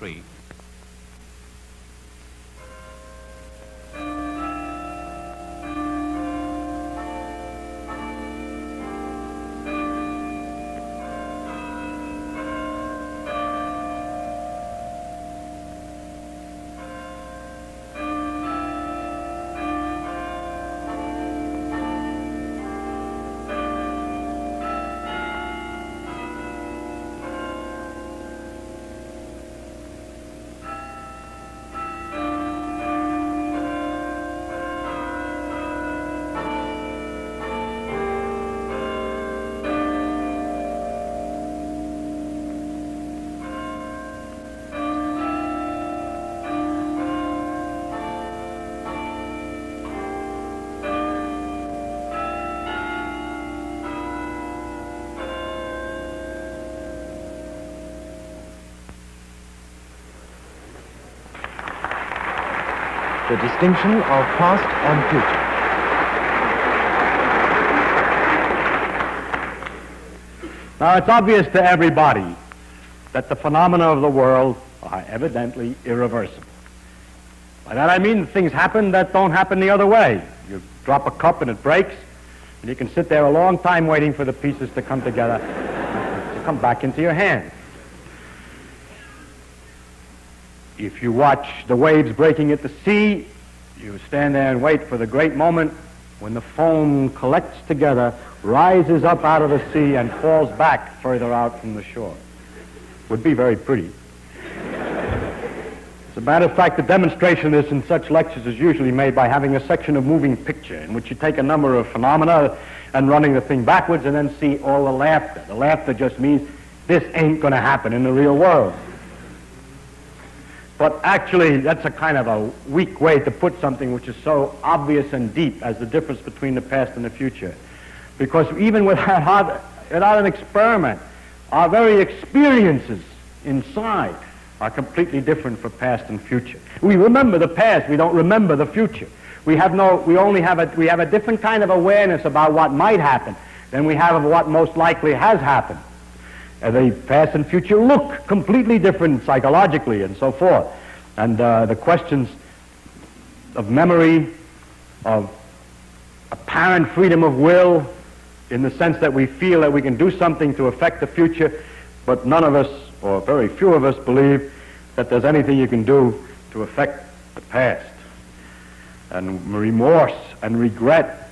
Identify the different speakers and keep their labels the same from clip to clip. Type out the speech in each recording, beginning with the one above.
Speaker 1: tree.
Speaker 2: The distinction of past and future.
Speaker 3: Now, it's obvious to everybody that the phenomena of the world are evidently irreversible. By that I mean things happen that don't happen the other way. You drop a cup and it breaks, and you can sit there a long time waiting for the pieces to come together to come back into your hand. If you watch the waves breaking at the sea, you stand there and wait for the great moment when the foam collects together, rises up out of the sea, and falls back further out from the shore. Would be very pretty. As a matter of fact, the demonstration of this in such lectures is usually made by having a section of moving picture in which you take a number of phenomena and running the thing backwards and then see all the laughter. The laughter just means this ain't going to happen in the real world. But actually, that's a kind of a weak way to put something which is so obvious and deep as the difference between the past and the future. Because even without, without an experiment, our very experiences inside are completely different for past and future. We remember the past, we don't remember the future. We have no, we only have a, we have a different kind of awareness about what might happen than we have of what most likely has happened. Uh, the past and future look completely different psychologically and so forth. And uh, the questions of memory, of apparent freedom of will, in the sense that we feel that we can do something to affect the future, but none of us, or very few of us, believe that there's anything you can do to affect the past. And remorse and regret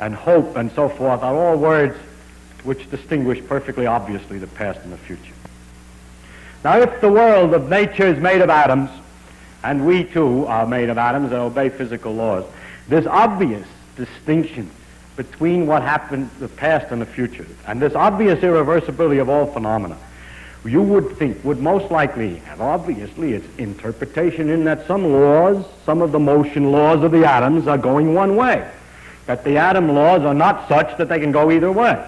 Speaker 3: and hope and so forth are all words which distinguish perfectly obviously the past and the future. Now, if the world of nature is made of atoms, and we too are made of atoms and obey physical laws, there's obvious distinction between what happened, the past and the future, and this obvious irreversibility of all phenomena. You would think would most likely have obviously its interpretation in that some laws, some of the motion laws of the atoms are going one way. That the atom laws are not such that they can go either way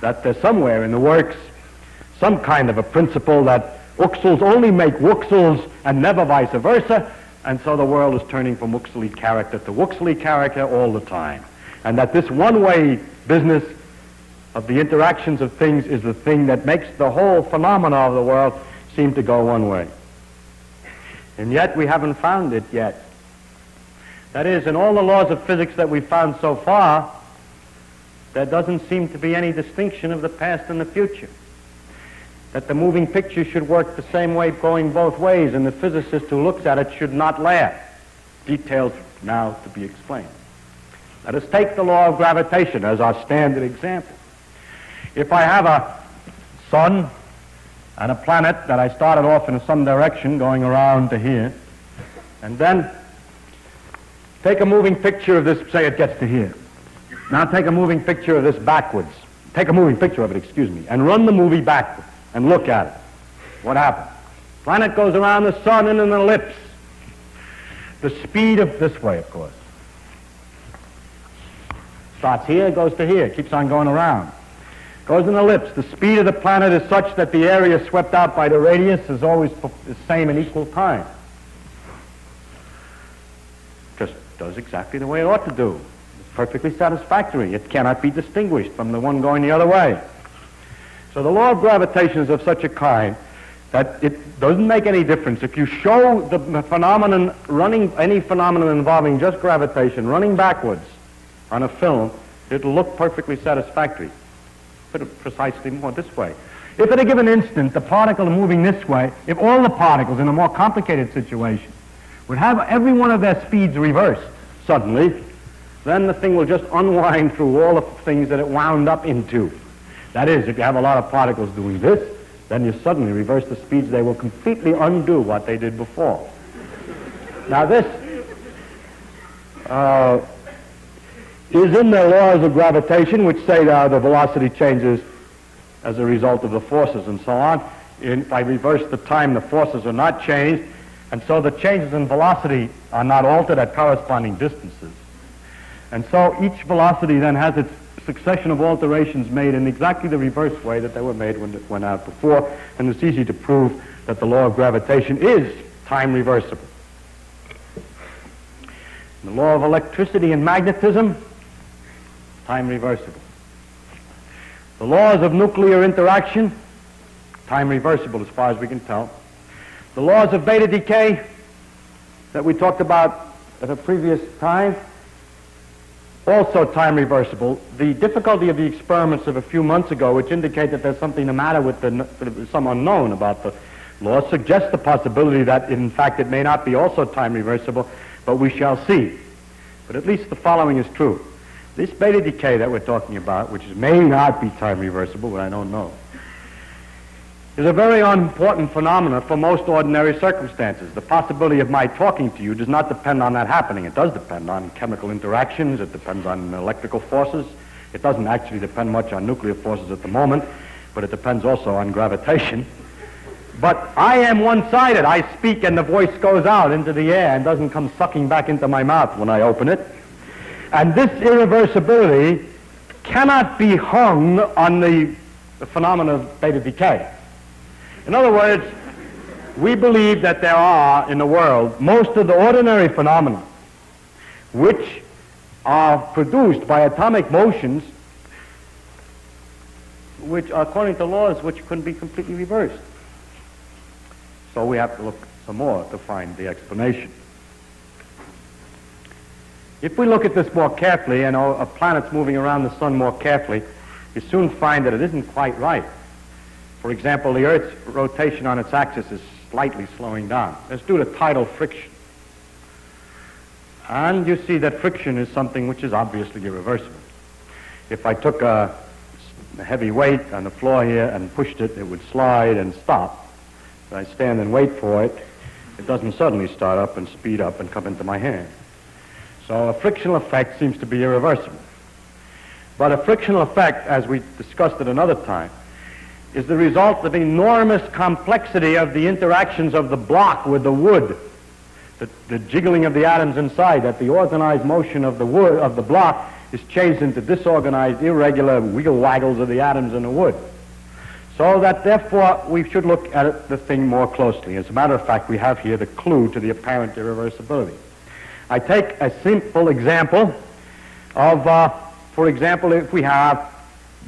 Speaker 3: that there's somewhere in the works some kind of a principle that Uxels only make Wuxels and never vice versa, and so the world is turning from Uxley character to Wuxley character all the time. And that this one-way business of the interactions of things is the thing that makes the whole phenomena of the world seem to go one way. And yet we haven't found it yet. That is, in all the laws of physics that we've found so far, there doesn't seem to be any distinction of the past and the future. That the moving picture should work the same way going both ways, and the physicist who looks at it should not laugh. Details now to be explained. Let us take the law of gravitation as our standard example. If I have a sun and a planet that I started off in some direction going around to here, and then take a moving picture of this, say it gets to here. Now take a moving picture of this backwards. Take a moving picture of it, excuse me, and run the movie backwards and look at it. What happens? Planet goes around the sun in an ellipse. The speed of this way, of course. Starts here, goes to here, keeps on going around. Goes in an ellipse. The speed of the planet is such that the area swept out by the radius is always the same in equal time. Just does exactly the way it ought to do It's perfectly satisfactory. It cannot be distinguished from the one going the other way. So the law of gravitation is of such a kind that it doesn't make any difference. If you show the phenomenon running, any phenomenon involving just gravitation running backwards on a film, it'll look perfectly satisfactory. Put it precisely more this way. If at a given instant the particle moving this way, if all the particles in a more complicated situation would have every one of their speeds reversed suddenly, then the thing will just unwind through all the things that it wound up into. That is, if you have a lot of particles doing this, then you suddenly reverse the speeds, they will completely undo what they did before. now this uh, is in the laws of gravitation, which say that the velocity changes as a result of the forces and so on. if I reverse the time, the forces are not changed, and so the changes in velocity are not altered at corresponding distances. And so each velocity then has its succession of alterations made in exactly the reverse way that they were made when it went out before, and it's easy to prove that the law of gravitation is time reversible. The law of electricity and magnetism, time reversible. The laws of nuclear interaction, time reversible as far as we can tell. The laws of beta decay that we talked about at a previous time, also time reversible. The difficulty of the experiments of a few months ago, which indicate that there's something the matter with the, some unknown about the law, suggests the possibility that in fact it may not be also time reversible, but we shall see. But at least the following is true. This beta decay that we're talking about, which may not be time reversible, but I don't know, is a very important phenomenon for most ordinary circumstances. The possibility of my talking to you does not depend on that happening. It does depend on chemical interactions. It depends on electrical forces. It doesn't actually depend much on nuclear forces at the moment, but it depends also on gravitation. But I am one-sided. I speak and the voice goes out into the air and doesn't come sucking back into my mouth when I open it. And this irreversibility cannot be hung on the, the phenomenon of beta decay. In other words, we believe that there are in the world most of the ordinary phenomena which are produced by atomic motions which are according to laws which couldn't be completely reversed. So we have to look some more to find the explanation. If we look at this more carefully and a planet's moving around the sun more carefully, you soon find that it isn't quite right. For example, the Earth's rotation on its axis is slightly slowing down. That's due to tidal friction. And you see that friction is something which is obviously irreversible. If I took a heavy weight on the floor here and pushed it, it would slide and stop. If I stand and wait for it, it doesn't suddenly start up and speed up and come into my hand. So a frictional effect seems to be irreversible. But a frictional effect, as we discussed at another time, is the result of enormous complexity of the interactions of the block with the wood, the, the jiggling of the atoms inside, that the organized motion of the wood, of the block, is changed into disorganized, irregular wiggle waggles of the atoms in the wood. So that therefore we should look at it, the thing more closely. As a matter of fact, we have here the clue to the apparent irreversibility. I take a simple example of, uh, for example, if we have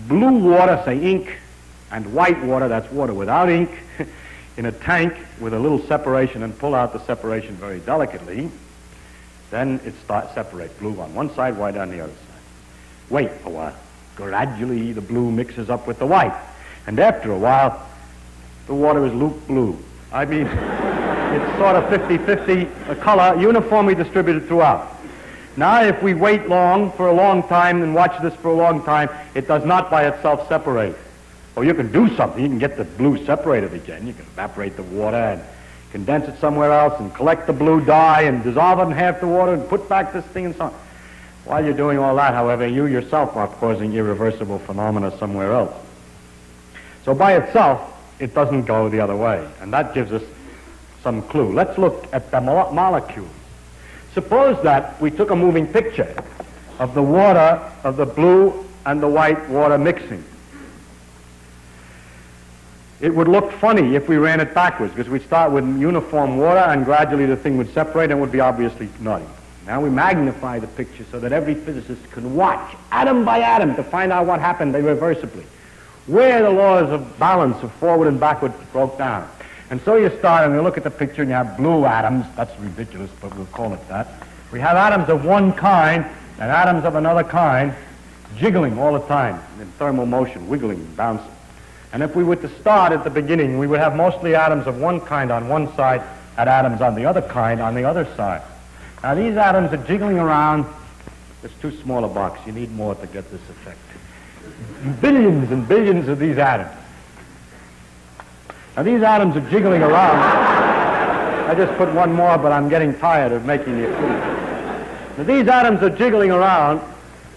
Speaker 3: blue water, say ink, and white water, that's water without ink, in a tank with a little separation and pull out the separation very delicately, then it starts separate blue on one side, white on the other side. Wait a while. Gradually the blue mixes up with the white. And after a while, the water is loop blue. I mean, it's sort of 50-50 a color uniformly distributed throughout. Now, if we wait long, for a long time, and watch this for a long time, it does not by itself separate. Or you can do something. You can get the blue separated again. You can evaporate the water and condense it somewhere else and collect the blue dye and dissolve it in half the water and put back this thing and so on. While you're doing all that, however, you yourself are causing irreversible phenomena somewhere else. So by itself, it doesn't go the other way. And that gives us some clue. Let's look at the mo molecule. Suppose that we took a moving picture of the water, of the blue and the white water mixing it would look funny if we ran it backwards because we'd start with uniform water and gradually the thing would separate and it would be obviously nutty. Now we magnify the picture so that every physicist can watch atom by atom to find out what happened irreversibly, where the laws of balance of forward and backward broke down. And so you start and you look at the picture and you have blue atoms. That's ridiculous, but we'll call it that. We have atoms of one kind and atoms of another kind jiggling all the time in thermal motion, wiggling, bouncing. And if we were to start at the beginning, we would have mostly atoms of one kind on one side and atoms on the other kind on the other side. Now these atoms are jiggling around. It's too small a box. You need more to get this effect. Billions and billions of these atoms. Now these atoms are jiggling around. I just put one more, but I'm getting tired of making the Now these atoms are jiggling around,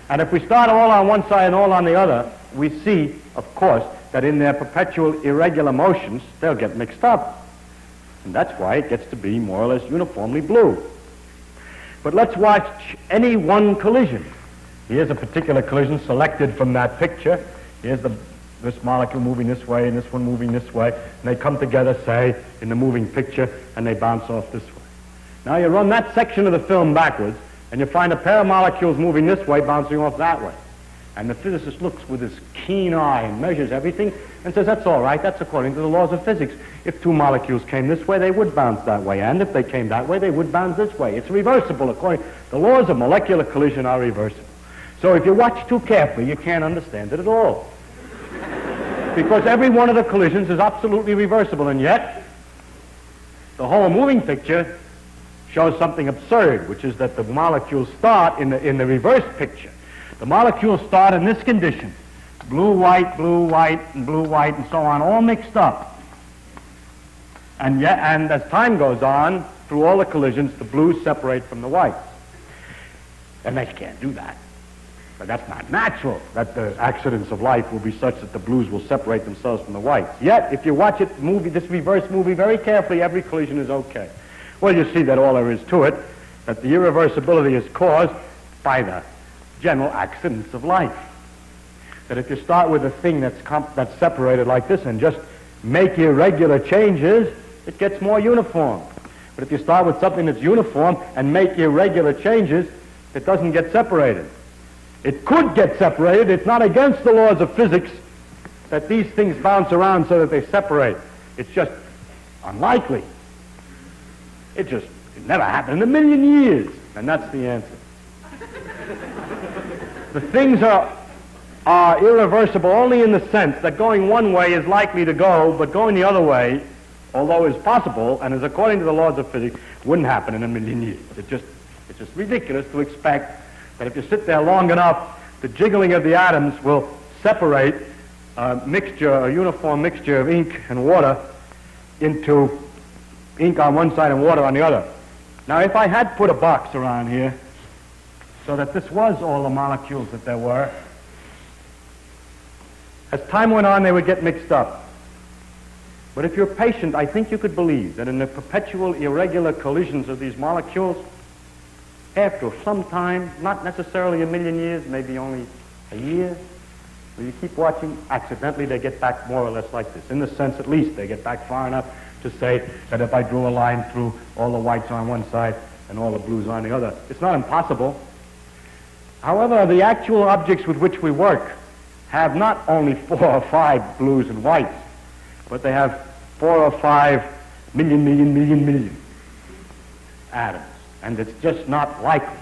Speaker 3: and if we start all on one side and all on the other, we see, of course, that in their perpetual irregular motions, they'll get mixed up. And that's why it gets to be more or less uniformly blue. But let's watch any one collision. Here's a particular collision selected from that picture. Here's the, this molecule moving this way and this one moving this way. And they come together, say, in the moving picture, and they bounce off this way. Now you run that section of the film backwards, and you find a pair of molecules moving this way, bouncing off that way. And the physicist looks with his keen eye and measures everything and says, that's all right, that's according to the laws of physics. If two molecules came this way, they would bounce that way. And if they came that way, they would bounce this way. It's reversible according, the laws of molecular collision are reversible. So if you watch too carefully, you can't understand it at all. because every one of the collisions is absolutely reversible, and yet the whole moving picture shows something absurd, which is that the molecules start in the, in the reverse picture. The molecules start in this condition. Blue, white, blue, white, and blue, white, and so on, all mixed up. And, yet, and as time goes on, through all the collisions, the blues separate from the whites. And they can't do that. But that's not natural, that the accidents of life will be such that the blues will separate themselves from the whites. Yet, if you watch it movie, this reverse movie very carefully, every collision is okay. Well, you see that all there is to it, that the irreversibility is caused by the general accidents of life. That if you start with a thing that's, that's separated like this and just make irregular changes, it gets more uniform. But if you start with something that's uniform and make irregular changes, it doesn't get separated. It could get separated. It's not against the laws of physics that these things bounce around so that they separate. It's just unlikely. It just it never happened in a million years. And that's the answer. The things are, are irreversible only in the sense that going one way is likely to go, but going the other way, although is possible and is according to the laws of physics, wouldn't happen in a million years. It just, it's just ridiculous to expect that if you sit there long enough, the jiggling of the atoms will separate a mixture, a uniform mixture of ink and water into ink on one side and water on the other. Now, if I had put a box around here so that this was all the molecules that there were, as time went on, they would get mixed up. But if you're patient, I think you could believe that in the perpetual irregular collisions of these molecules, after some time, not necessarily a million years, maybe only a year, when you keep watching, accidentally they get back more or less like this. In the sense, at least, they get back far enough to say that if I drew a line through all the whites on one side and all the blues on the other, it's not impossible. However, the actual objects with which we work have not only four or five blues and whites, but they have four or five million, million, million, million atoms. And it's just not likely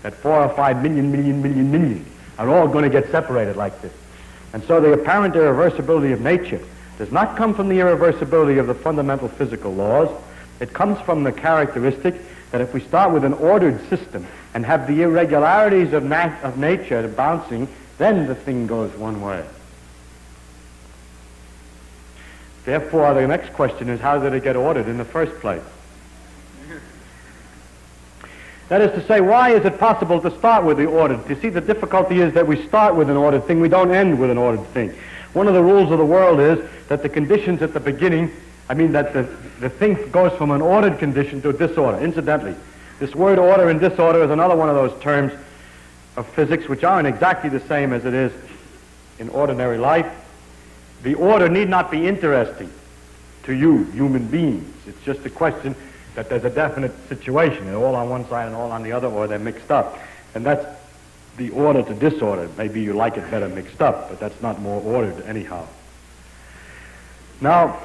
Speaker 3: that four or five million, million, million, million are all going to get separated like this. And so the apparent irreversibility of nature does not come from the irreversibility of the fundamental physical laws. It comes from the characteristic that if we start with an ordered system and have the irregularities of, of nature bouncing, then the thing goes one way. Therefore, the next question is how did it get ordered in the first place? That is to say, why is it possible to start with the ordered? You see, the difficulty is that we start with an ordered thing, we don't end with an ordered thing. One of the rules of the world is that the conditions at the beginning, I mean that the, the thing goes from an ordered condition to a disorder. Incidentally, this word order and disorder is another one of those terms of physics which aren't exactly the same as it is in ordinary life. The order need not be interesting to you, human beings. It's just a question that there's a definite situation. They're all on one side and all on the other, or they're mixed up. And that's the order to disorder. Maybe you like it better mixed up, but that's not more ordered anyhow. Now,